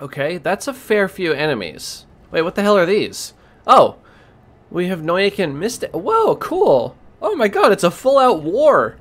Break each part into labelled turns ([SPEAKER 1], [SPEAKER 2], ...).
[SPEAKER 1] Okay, that's a fair few enemies. Wait, what the hell are these? Oh, we have Noyakin Mystic. Whoa, cool. Oh my god, it's a full-out war.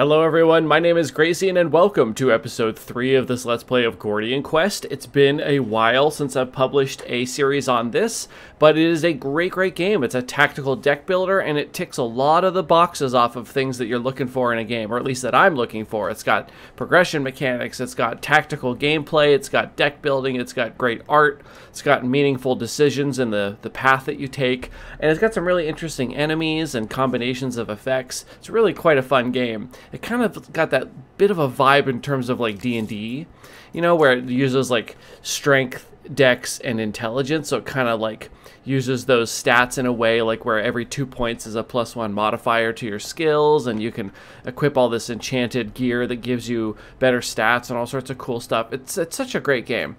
[SPEAKER 1] Hello everyone, my name is Garacian and welcome to episode 3 of this Let's Play of Gordian Quest. It's been a while since I've published a series on this, but it is a great, great game. It's a tactical deck builder and it ticks a lot of the boxes off of things that you're looking for in a game, or at least that I'm looking for. It's got progression mechanics, it's got tactical gameplay, it's got deck building, it's got great art, it's got meaningful decisions in the, the path that you take, and it's got some really interesting enemies and combinations of effects. It's really quite a fun game it kind of got that bit of a vibe in terms of like D&D, you know, where it uses like strength, dex, and intelligence. So it kind of like uses those stats in a way like where every two points is a plus one modifier to your skills and you can equip all this enchanted gear that gives you better stats and all sorts of cool stuff. It's, it's such a great game.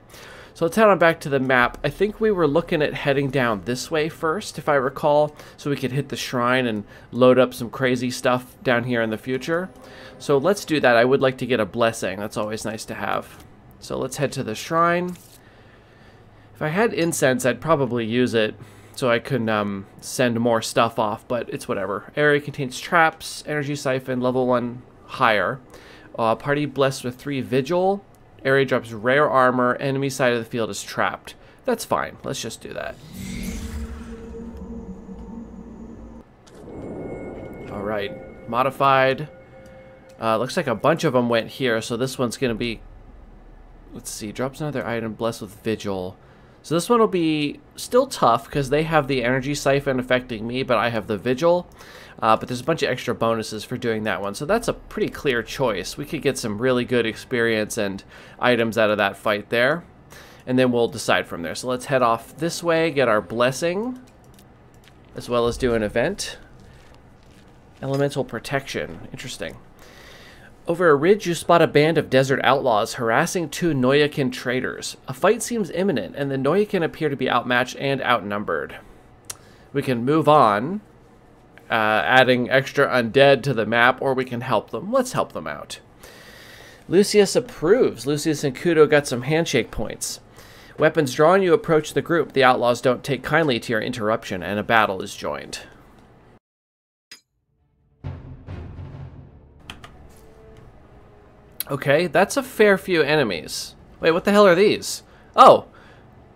[SPEAKER 1] So let's head on back to the map. I think we were looking at heading down this way first, if I recall, so we could hit the shrine and load up some crazy stuff down here in the future. So let's do that. I would like to get a blessing. That's always nice to have. So let's head to the shrine. If I had incense, I'd probably use it so I can um, send more stuff off, but it's whatever. Area contains traps, energy siphon, level 1 higher. Uh, party blessed with 3 vigil, Area drops rare armor. Enemy side of the field is trapped. That's fine. Let's just do that. Alright. Modified. Uh, looks like a bunch of them went here, so this one's going to be... Let's see. Drops another item. Blessed with Vigil. So this one will be still tough because they have the energy siphon affecting me, but I have the vigil. Uh, but there's a bunch of extra bonuses for doing that one. So that's a pretty clear choice. We could get some really good experience and items out of that fight there. And then we'll decide from there. So let's head off this way, get our blessing, as well as do an event. Elemental protection. Interesting. Over a ridge, you spot a band of desert outlaws harassing two Noyakin traders. A fight seems imminent, and the Noyakin appear to be outmatched and outnumbered. We can move on, uh, adding extra undead to the map, or we can help them. Let's help them out. Lucius approves. Lucius and Kudo got some handshake points. Weapons drawn, you approach the group. The outlaws don't take kindly to your interruption, and a battle is joined. Okay, that's a fair few enemies. Wait, what the hell are these? Oh,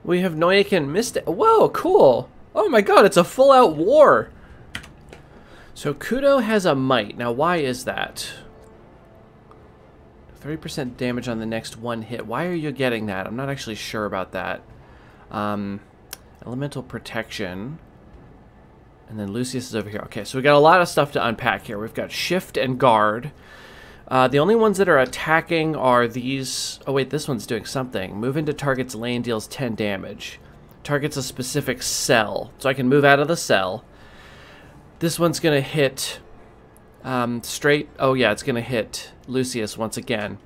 [SPEAKER 1] we have Noyakin Mystic. Whoa, cool. Oh my god, it's a full-out war. So Kudo has a might. Now, why is that? 30% damage on the next one hit. Why are you getting that? I'm not actually sure about that. Um, elemental protection. And then Lucius is over here. Okay, so we got a lot of stuff to unpack here. We've got shift and guard. Uh, the only ones that are attacking are these... Oh, wait, this one's doing something. Move into target's lane deals 10 damage. Targets a specific cell. So I can move out of the cell. This one's going to hit um, straight... Oh, yeah, it's going to hit Lucius once again.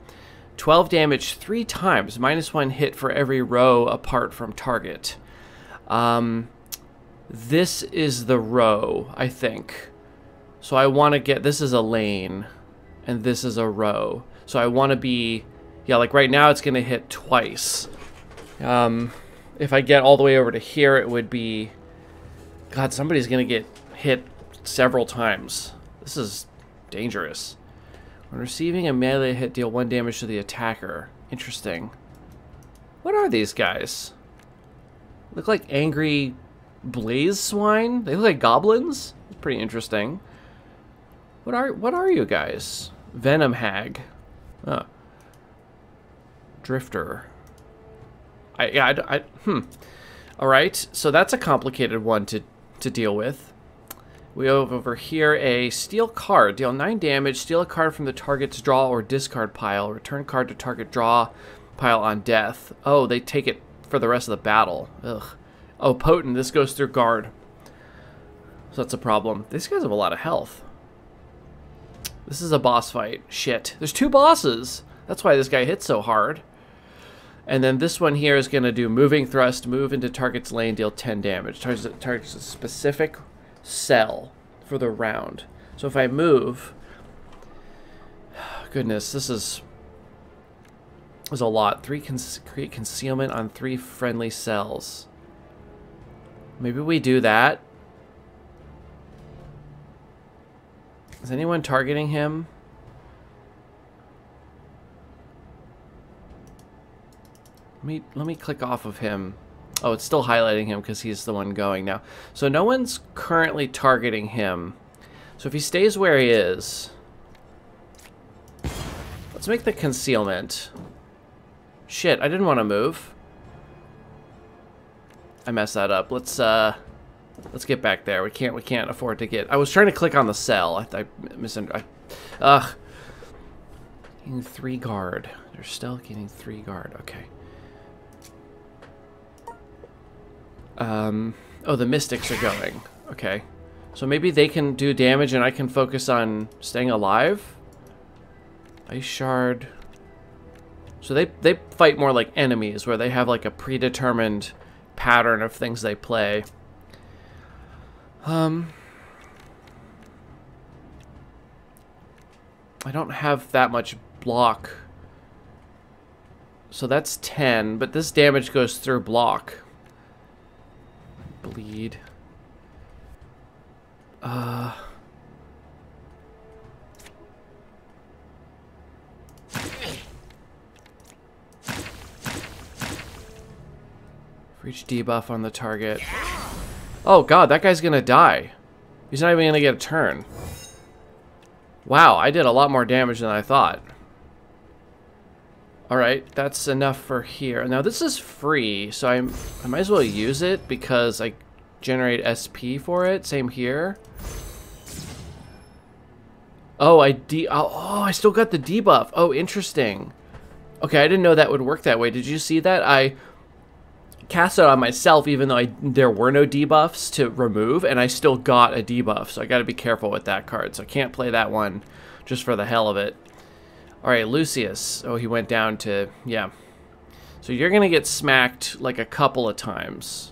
[SPEAKER 1] 12 damage three times. Minus one hit for every row apart from target. Um, this is the row, I think. So I want to get... This is a lane and this is a row. So I want to be, yeah, like right now it's going to hit twice. Um, if I get all the way over to here, it would be, God, somebody's going to get hit several times. This is dangerous. When receiving a melee hit, deal one damage to the attacker. Interesting. What are these guys? Look like angry blaze swine? They look like goblins? Pretty interesting. What are what are you guys? Venom Hag. Drifter. I, I, I, hmm. Alright, so that's a complicated one to, to deal with. We have over here a steal card. Deal 9 damage, steal a card from the target's draw or discard pile. Return card to target draw pile on death. Oh, they take it for the rest of the battle. Ugh. Oh, potent. This goes through guard. So that's a problem. These guys have a lot of health. This is a boss fight. Shit. There's two bosses. That's why this guy hits so hard. And then this one here is going to do moving thrust, move into target's lane, deal 10 damage. Targets, targets a specific cell for the round. So if I move... Goodness, this is... There's a lot. Three create concealment on three friendly cells. Maybe we do that. Is anyone targeting him? Let me let me click off of him. Oh, it's still highlighting him because he's the one going now. So no one's currently targeting him. So if he stays where he is, let's make the concealment. Shit, I didn't want to move. I messed that up. Let's uh, let's get back there. We can't we can't afford to get. I was trying to click on the cell. I, I misunderstood. Ugh. Getting three guard. They're still getting three guard. Okay. Um, oh, the Mystics are going. Okay. So maybe they can do damage and I can focus on staying alive? Ice Shard. So they, they fight more like enemies, where they have like a predetermined pattern of things they play. Um... I don't have that much block. So that's 10, but this damage goes through block bleed. Uh... Reach debuff on the target. Oh god, that guy's gonna die. He's not even gonna get a turn. Wow, I did a lot more damage than I thought. Alright, that's enough for here. Now this is free, so I'm, I might as well use it because I generate SP for it. Same here. Oh, I de oh, oh, I still got the debuff. Oh, interesting. Okay, I didn't know that would work that way. Did you see that? I cast it on myself even though I, there were no debuffs to remove, and I still got a debuff, so I gotta be careful with that card. So I can't play that one just for the hell of it. Alright, Lucius. Oh, he went down to... Yeah. So you're to get smacked like a couple of times.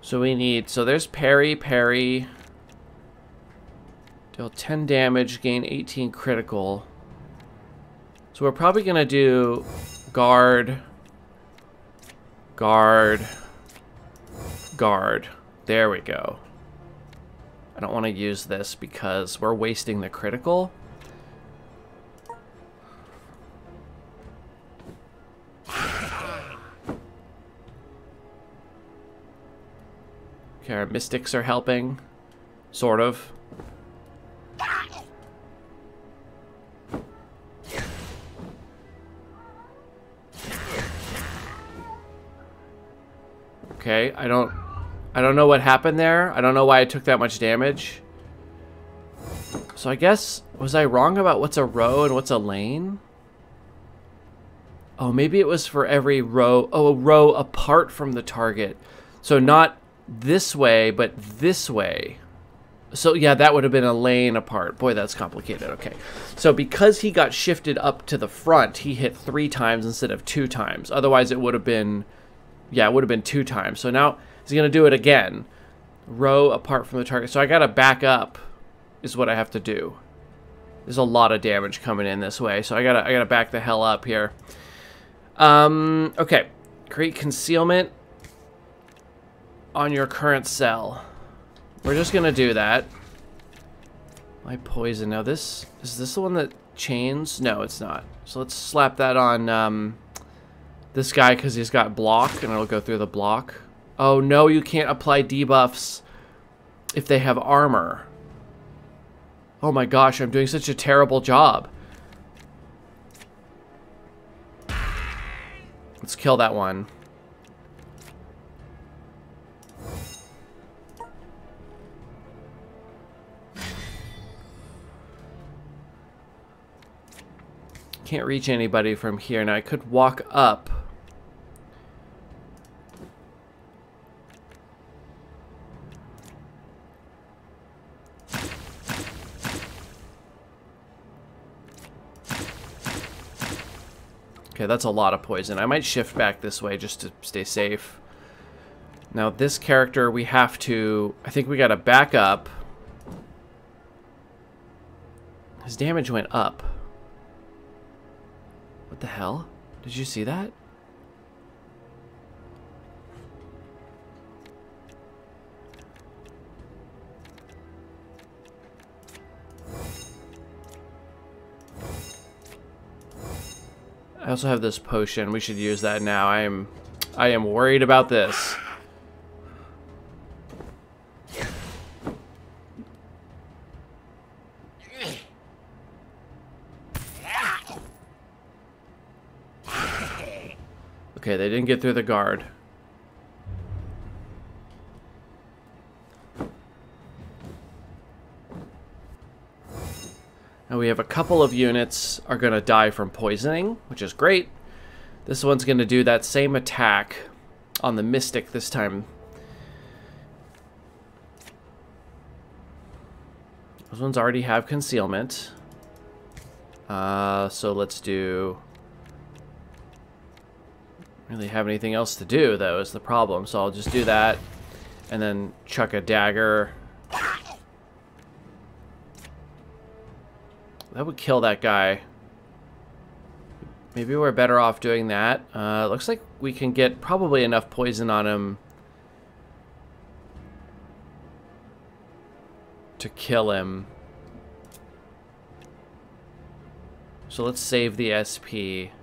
[SPEAKER 1] So we need... So there's parry, parry. Deal 10 damage, gain 18 critical. So we're probably to do guard, guard, guard. There we go. I don't want to use this because we're wasting the critical. Okay, our mystics are helping. Sort of. Okay, I don't... I don't know what happened there. I don't know why I took that much damage. So I guess... Was I wrong about what's a row and what's a lane? Oh, maybe it was for every row... Oh, a row apart from the target. So not this way, but this way. So yeah, that would have been a lane apart. Boy, that's complicated. Okay. So because he got shifted up to the front, he hit three times instead of two times. Otherwise, it would have been, yeah, it would have been two times. So now he's going to do it again. Row apart from the target. So I got to back up is what I have to do. There's a lot of damage coming in this way. So I got to I got to back the hell up here. Um, okay. Create concealment on your current cell. We're just gonna do that. My poison. Now this, is this the one that chains? No, it's not. So let's slap that on um, this guy because he's got block and it'll go through the block. Oh no, you can't apply debuffs if they have armor. Oh my gosh, I'm doing such a terrible job. Let's kill that one. Can't reach anybody from here. Now I could walk up. Okay, that's a lot of poison. I might shift back this way just to stay safe. Now this character, we have to... I think we gotta back up. His damage went up. What the hell? Did you see that? Also have this potion. We should use that now. I am I am worried about this. Okay, they didn't get through the guard. We have a couple of units are going to die from poisoning, which is great. This one's going to do that same attack on the Mystic this time. Those ones already have concealment. Uh, so let's do... Really have anything else to do, though, is the problem. So I'll just do that. And then chuck a dagger That would kill that guy. Maybe we're better off doing that. Uh, looks like we can get probably enough poison on him to kill him. So let's save the SP.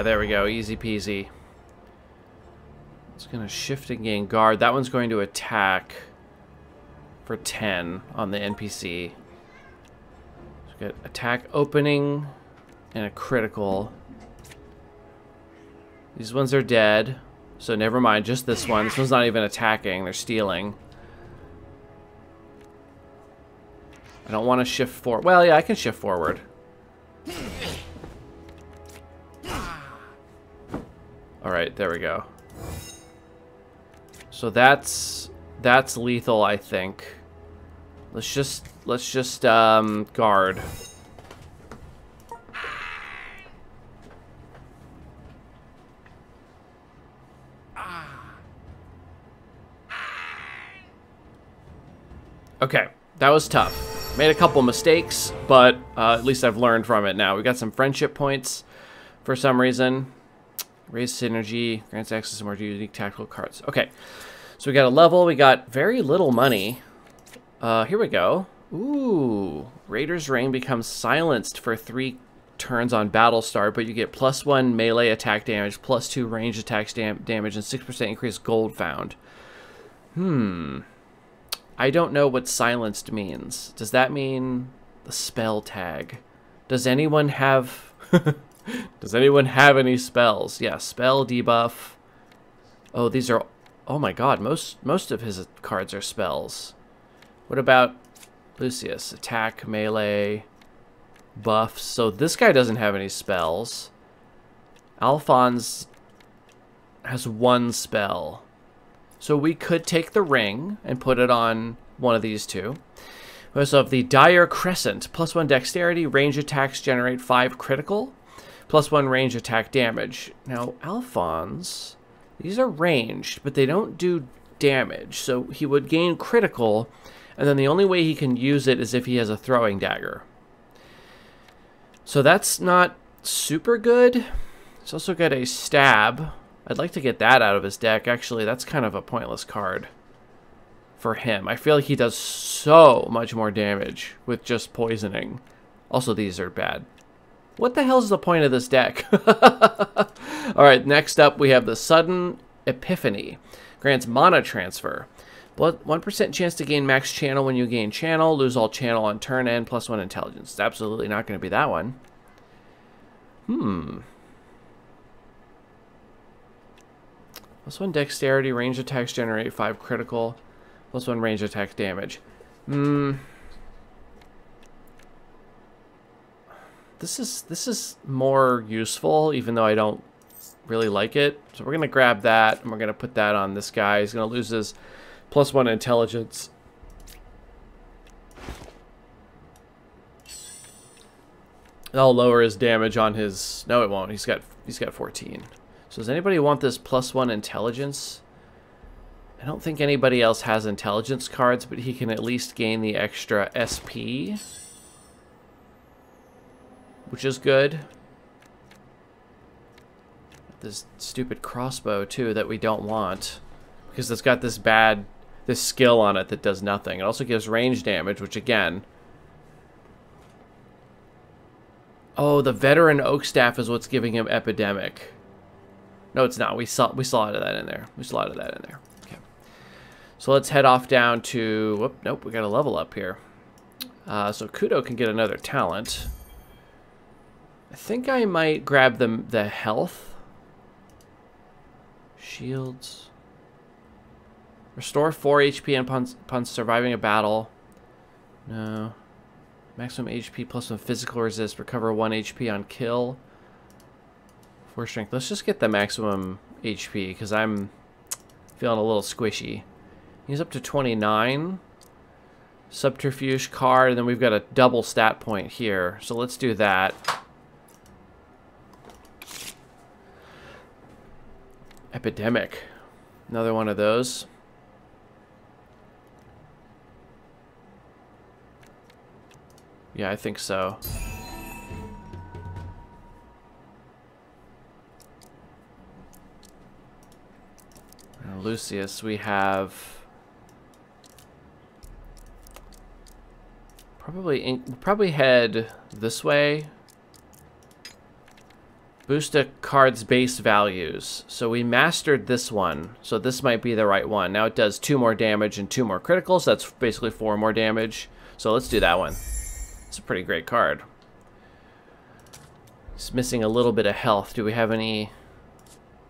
[SPEAKER 1] Yeah, there we go. Easy peasy. It's going to shift and gain guard. That one's going to attack for 10 on the NPC. So get attack opening and a critical. These ones are dead. So never mind, just this one. This one's not even attacking, they're stealing. I don't want to shift forward. Well, yeah, I can shift forward. Alright, there we go. So that's that's lethal, I think. Let's just let's just um guard. Okay, that was tough. Made a couple mistakes, but uh, at least I've learned from it now. We got some friendship points for some reason. Raise synergy, grants access to more unique tactical cards. Okay, so we got a level. We got very little money. Uh, here we go. Ooh, Raider's Ring becomes silenced for three turns on battle start, but you get plus one melee attack damage, plus two range attack dam damage, and 6% increased gold found. Hmm. I don't know what silenced means. Does that mean the spell tag? Does anyone have... Does anyone have any spells? Yeah, spell debuff. Oh, these are... Oh my god, most, most of his cards are spells. What about Lucius? Attack, melee, buffs. So this guy doesn't have any spells. Alphonse has one spell. So we could take the ring and put it on one of these two. We also have the Dire Crescent. Plus one dexterity, range attacks generate five critical plus one range attack damage. Now, Alphonse, these are ranged, but they don't do damage. So he would gain critical, and then the only way he can use it is if he has a throwing dagger. So that's not super good. He's also got a stab. I'd like to get that out of his deck. Actually, that's kind of a pointless card for him. I feel like he does so much more damage with just poisoning. Also, these are bad. What the hell is the point of this deck? Alright, next up we have the Sudden Epiphany. Grants mana transfer. But 1% chance to gain max channel when you gain channel. Lose all channel on turn end. Plus 1 intelligence. It's absolutely not going to be that one. Hmm. Plus 1 dexterity. Range attacks generate 5 critical. Plus 1 range attack damage. Hmm. This is this is more useful, even though I don't really like it. So we're gonna grab that and we're gonna put that on this guy. He's gonna lose his plus one intelligence. That'll lower his damage on his... No, it won't. He's got he's got 14. So does anybody want this plus one intelligence? I don't think anybody else has intelligence cards, but he can at least gain the extra SP. Which is good. This stupid crossbow, too, that we don't want. Because it's got this bad... This skill on it that does nothing. It also gives range damage, which again... Oh, the veteran oak staff is what's giving him epidemic. No, it's not. We saw we saw a lot of that in there. We saw that in there. Okay. So let's head off down to. Whoop, nope, we got a level up here. Uh, so Kudo can get another talent. I think I might grab the the health. Shields. Restore 4 HP upon, upon surviving a battle. No. Maximum HP plus some physical resist. Recover 1 HP on kill. 4 strength. Let's just get the maximum HP because I'm feeling a little squishy. He's up to 29. Subterfuge card, and then we've got a double stat point here. So let's do that. Epidemic. Another one of those. Yeah, I think so. Lucius, we have... Probably, probably head this way. Boost a card's base values. So we mastered this one. So this might be the right one. Now it does two more damage and two more criticals. So that's basically four more damage. So let's do that one. It's a pretty great card. It's missing a little bit of health. Do we have any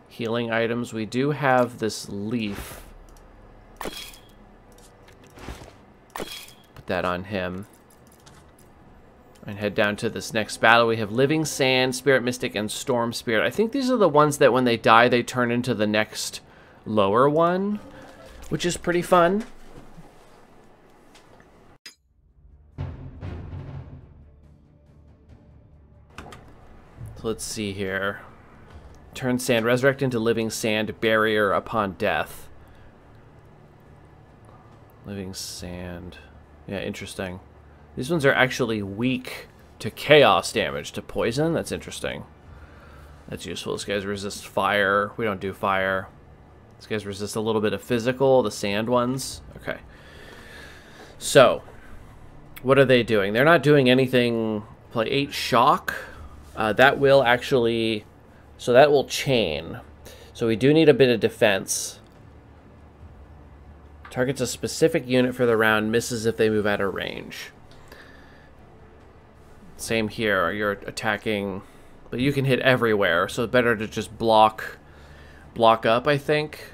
[SPEAKER 1] healing items? We do have this leaf. Put that on him. And head down to this next battle. We have Living Sand, Spirit Mystic, and Storm Spirit. I think these are the ones that when they die, they turn into the next lower one, which is pretty fun. So let's see here. Turn sand, resurrect into living sand, barrier upon death. Living sand. Yeah, interesting. These ones are actually weak to chaos damage, to poison. That's interesting. That's useful. This guy's resist fire. We don't do fire. These guys resist a little bit of physical, the sand ones. Okay. So, what are they doing? They're not doing anything. Play 8 shock. Uh, that will actually, so that will chain. So we do need a bit of defense. Targets a specific unit for the round, misses if they move out of range. Same here, you're attacking, but you can hit everywhere, so better to just block, block up, I think.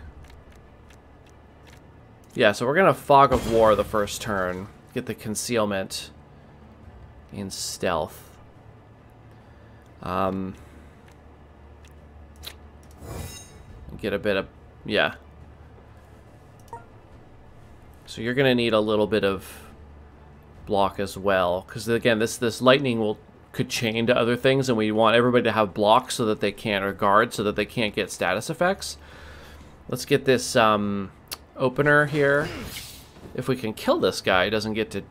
[SPEAKER 1] Yeah, so we're to Fog of War the first turn, get the concealment in stealth. Um, get a bit of, yeah. So you're to need a little bit of block as well. Because again, this, this lightning will could chain to other things, and we want everybody to have blocks so that they can't, or guard so that they can't get status effects. Let's get this um, opener here. If we can kill this guy, doesn't get to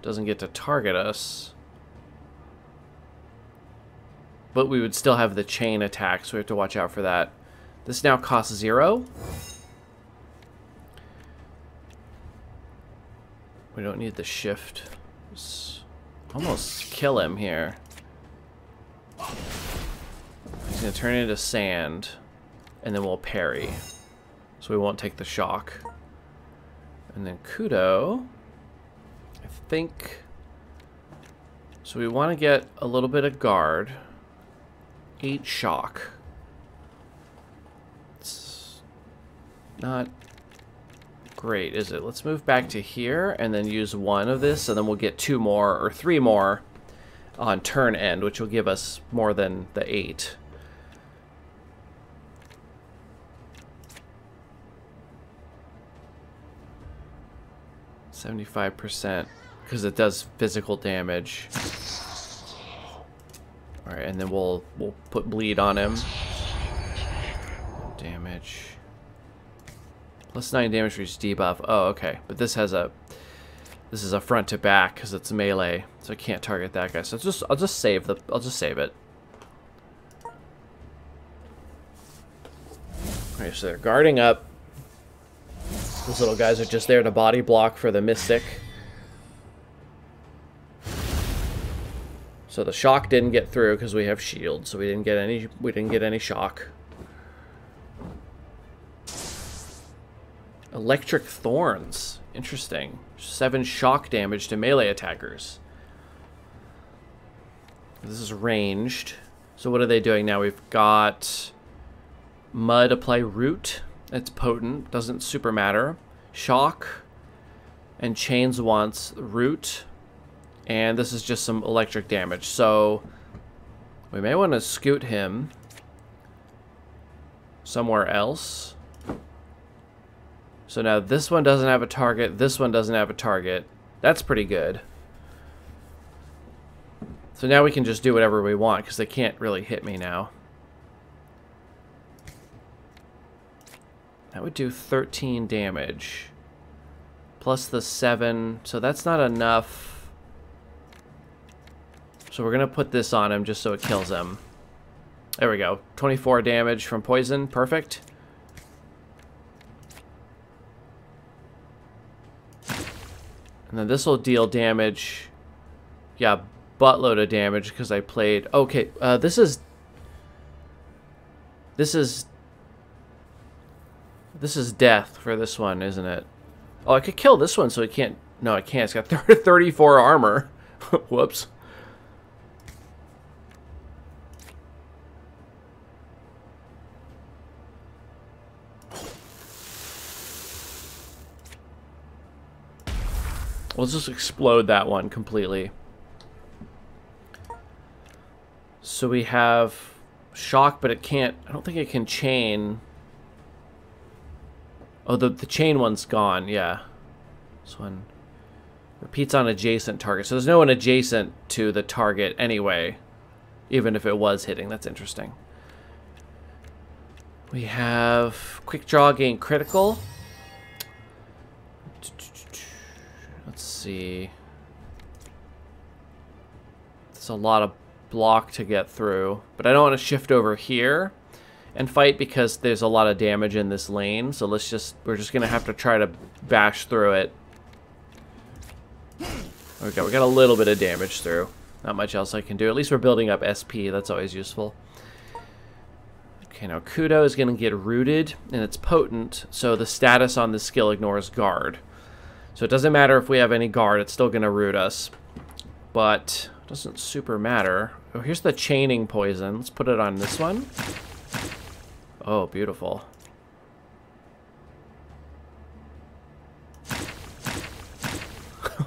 [SPEAKER 1] doesn't get to target us. But we would still have the chain attack, so we have to watch out for that. This now costs zero. We don't need the shift. Just almost kill him here. He's going to turn into sand, and then we'll parry. So we won't take the shock. And then Kudo, I think... So we want to get a little bit of guard. 8 shock. It's not great, is it? Let's move back to here and then use one of this, and then we'll get two more, or three more on turn end, which will give us more than the 8. Seventy-five percent, because it does physical damage. Alright, and then we'll we'll put bleed on him. Damage. Plus 9 damage for each debuff. Oh, okay. But this has a this is a front to back because it's melee, so I can't target that guy. So just I'll just save the I'll just save it. Okay, so they're guarding up. Those little guys are just there to body block for the Mystic. So the shock didn't get through because we have shield, so we didn't get any we didn't get any shock. Electric Thorns. Interesting. Seven shock damage to melee attackers. This is ranged. So what are they doing now? We've got Mud apply root. It's potent. Doesn't super matter. Shock. And Chains wants root. And this is just some electric damage. So we may want to scoot him somewhere else. So now this one doesn't have a target, this one doesn't have a target. That's pretty good. So now we can just do whatever we want, because they can't really hit me now. That would do 13 damage. Plus the 7, so that's not enough. So we're going to put this on him just so it kills him. There we go. 24 damage from poison, perfect. And then this will deal damage. Yeah, buttload of damage because I played... Okay, uh, this is... This is... This is death for this one, isn't it? Oh, I could kill this one so it can't... No, I can't. It's got 34 armor. Whoops. We'll just explode that one completely. So we have shock, but it can't... I don't think it can chain. Oh, the, the chain one's gone, yeah. This one repeats on adjacent target. So there's no one adjacent to the target anyway, even if it was hitting. That's interesting. We have quick draw gain critical. Let's see. There's a lot of block to get through, but I don't want to shift over here and fight because there's a lot of damage in this lane. So let's just, we're just going to have to try to bash through it. Okay, we got a little bit of damage through. Not much else I can do. At least we're building up SP. That's always useful. Okay, now Kudo is going to get rooted, and it's potent, so the status on this skill ignores guard. So it doesn't matter if we have any guard, it's still going to root us. But it doesn't super matter. Oh, here's the chaining poison. Let's put it on this one. Oh, beautiful.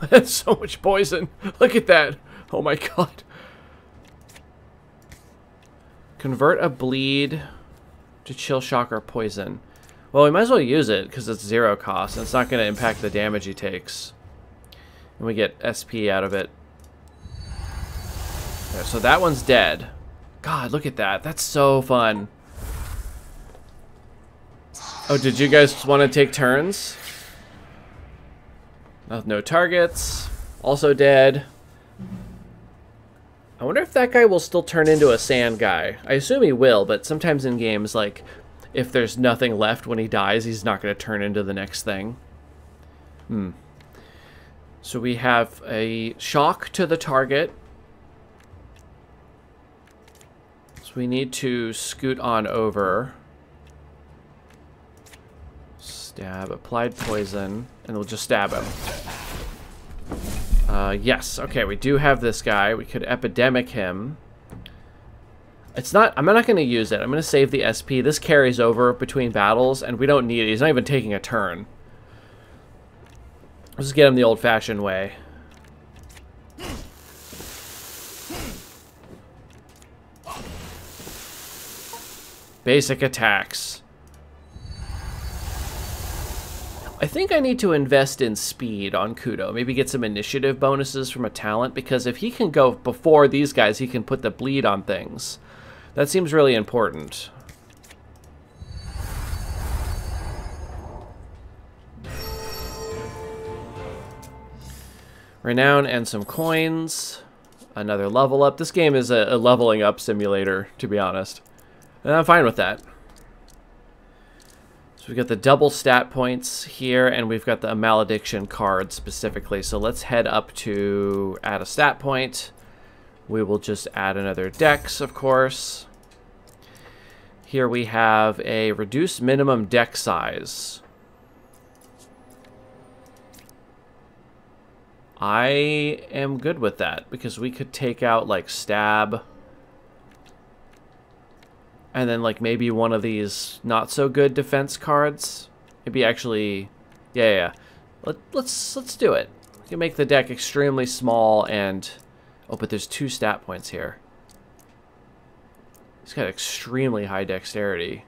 [SPEAKER 1] That's so much poison. Look at that. Oh my god. Convert a bleed to chill shock or poison. Well, we might as well use it because it's zero cost and it's not going to impact the damage he takes. And we get SP out of it. There, so that one's dead. God, look at that. That's so fun. Oh, did you guys want to take turns? No, no targets. Also dead. I wonder if that guy will still turn into a sand guy. I assume he will, but sometimes in games, like, if there's nothing left when he dies, he's not going to turn into the next thing. Hmm. So we have a shock to the target. So we need to scoot on over. Stab, applied poison, and we'll just stab him. Uh, yes, okay, we do have this guy. We could epidemic him. It's not, I'm not going to use it. I'm going to save the SP. This carries over between battles, and we don't need it. He's not even taking a turn. Let's just get him the old-fashioned way. Basic attacks. I think I need to invest in speed on Kudo. Maybe get some initiative bonuses from a talent, because if he can go before these guys, he can put the bleed on things. That seems really important. Renown and some coins. Another level up. This game is a, a leveling up simulator, to be honest. And I'm fine with that. So we've got the double stat points here, and we've got the malediction card specifically. So let's head up to add a stat point. We will just add another dex, of course. Here we have a reduced minimum deck size. I am good with that because we could take out like stab and then like maybe one of these not so good defense cards. Maybe actually yeah, yeah. Let, let's let's do it. Can make the deck extremely small and oh, but there's two stat points here. He's got extremely high dexterity.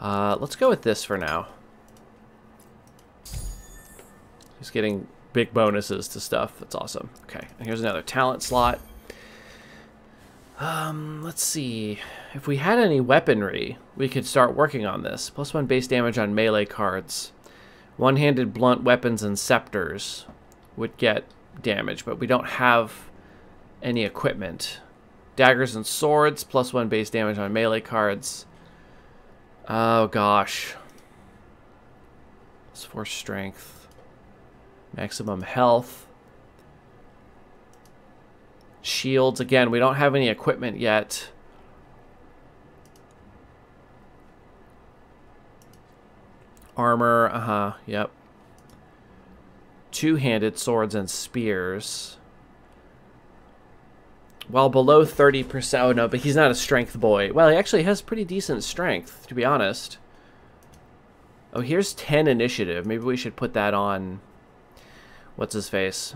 [SPEAKER 1] Uh, let's go with this for now. He's getting big bonuses to stuff. That's awesome. Okay, and here's another talent slot. Um, let's see. If we had any weaponry, we could start working on this. Plus one base damage on melee cards. One-handed blunt weapons and scepters would get damage, but we don't have any equipment. Daggers and swords, plus one base damage on melee cards. Oh gosh. It's for strength. Maximum health. Shields. Again, we don't have any equipment yet. Armor. Uh-huh. Yep. Two-handed swords and spears. While below 30%... Oh, no, but he's not a strength boy. Well, he actually has pretty decent strength, to be honest. Oh, here's 10 initiative. Maybe we should put that on what's his face.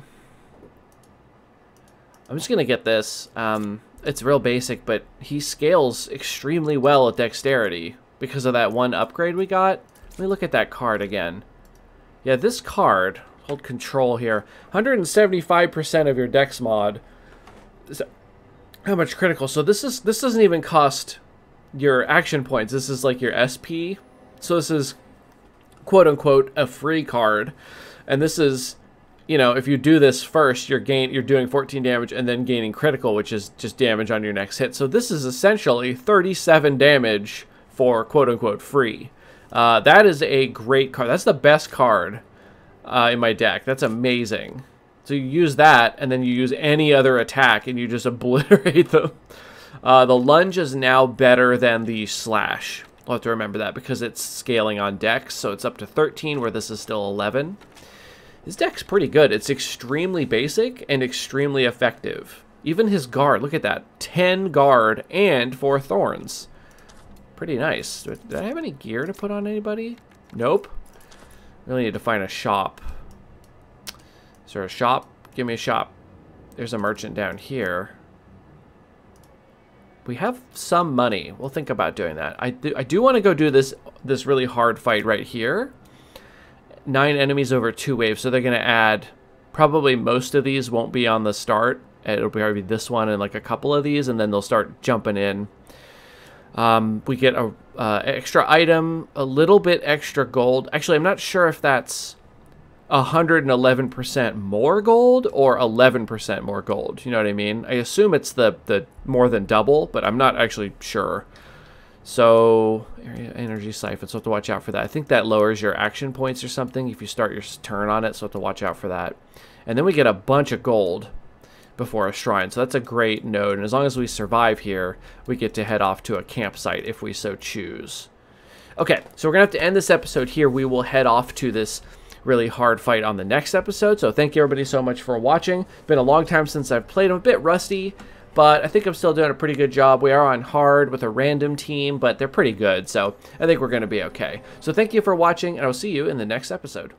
[SPEAKER 1] I'm just gonna get this. Um, it's real basic, but he scales extremely well at dexterity because of that one upgrade we got. Let me look at that card again. Yeah, this card, hold control here, 175% of your dex mod. Is how much critical? So this is this doesn't even cost your action points. This is like your SP. So this is quote unquote a free card. And this is you know, if you do this first, you're gain you're doing 14 damage and then gaining critical, which is just damage on your next hit. So this is essentially 37 damage for quote unquote free. Uh, that is a great card. That's the best card uh, in my deck. That's amazing. So you use that, and then you use any other attack, and you just obliterate them. Uh, the lunge is now better than the slash. I'll have to remember that because it's scaling on dex, so it's up to 13, where this is still 11. His deck's pretty good. It's extremely basic and extremely effective. Even his guard, look at that. 10 guard and 4 thorns. Pretty nice. Did I have any gear to put on anybody? Nope. Really need to find a shop. Is there a shop? Give me a shop. There's a merchant down here. We have some money. We'll think about doing that. I do, I do want to go do this this really hard fight right here nine enemies over two waves, so they're going to add probably most of these won't be on the start. It'll probably be this one and like a couple of these, and then they'll start jumping in. Um, we get a uh, extra item, a little bit extra gold. Actually, I'm not sure if that's 111% more gold or 11% more gold. You know what I mean? I assume it's the the more than double, but I'm not actually sure. So, energy siphon, so have to watch out for that. I think that lowers your action points or something if you start your turn on it, so have to watch out for that. And then we get a bunch of gold before a shrine, so that's a great node. And as long as we survive here, we get to head off to a campsite if we so choose. Okay, so we're going to have to end this episode here. We will head off to this really hard fight on the next episode. So thank you everybody so much for watching. Been a long time since I've played. I'm a bit rusty but I think I'm still doing a pretty good job. We are on hard with a random team, but they're pretty good, so I think we're going to be okay. So thank you for watching, and I'll see you in the next episode.